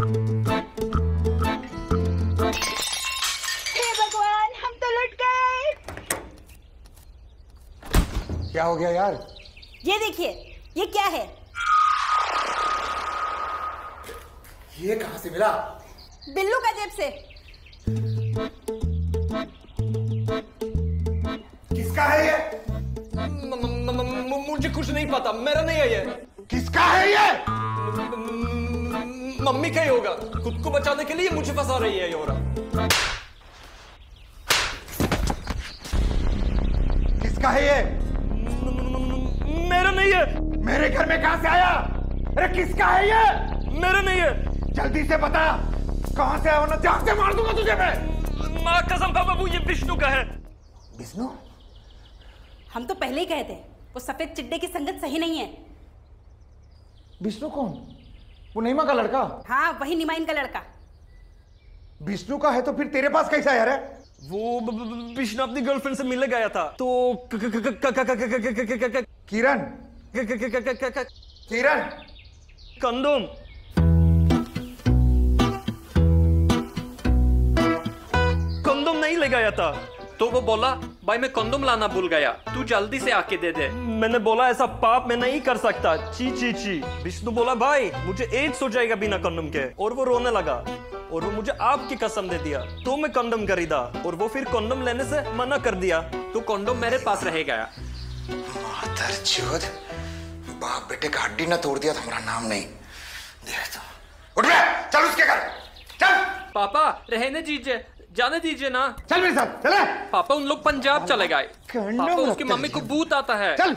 हे भगवान हम तो लुट गए। क्या हो गया यार? ये देखिए ये क्या है? ये कहाँ से मिला? बिल्लू का जेब से। किसका है ये? म- म- म- म- मुझे कुछ नहीं पता मेरा नहीं है ये। किसका है ये? म- मम्मी का ही होगा। खुद को बचाने के लिए मुझे फंसा रही है ये औरत। किसका है ये? मेरा नहीं है। मेरे घर में कहाँ से आया? अरे किसका है ये? मेरा नहीं है। जल्दी से बता। कहाँ से आया? वरना जान से मार दूँगा तुझे मैं। माँ कसम खा बाबू ये विष्णु का है। विष्णु? हम तो पहले ही कहे थे। वो सफ़ेद चिड्डे की संगत सही नहीं है। विष्णु कौन? वो का लड़का हाँ वही निमाइन का लड़का विष्णु का है तो फिर तेरे पास कैसा यार है वो विष्णु अपनी गर्लफ्रेंड से मिलने गया था तो किरण किरण कंदोम कंदोम नहीं ले गया था तो वो बोला भाई मैं कंदोम लाना भूल गया। तू जल्दी से आके दे दे। मैंने बोला ऐसा पाप मैं नहीं कर सकता। ची ची ची। विष्णु बोला भाई मुझे एड्स हो जाएगा बिना कंडम के। और वो रोने लगा। और वो मुझे आपकी कसम दे दिया। तो मैं कंडम खरीदा। और वो फिर कंडम लेने से मना कर दिया। तो कंडोम मेरे पास रह गया। बाप बेटे का हड्डी ना तोड़ दिया तुम्हारा नाम नहीं। देख तो। उठ बे चल उसके घर। चल। पापा रहने दीजिए। जाने दीजिए ना। चल मेरे साथ चले। पापा उन लोग पंजाब चले गए। पापा उसकी मम्मी को भूत आता है। चल।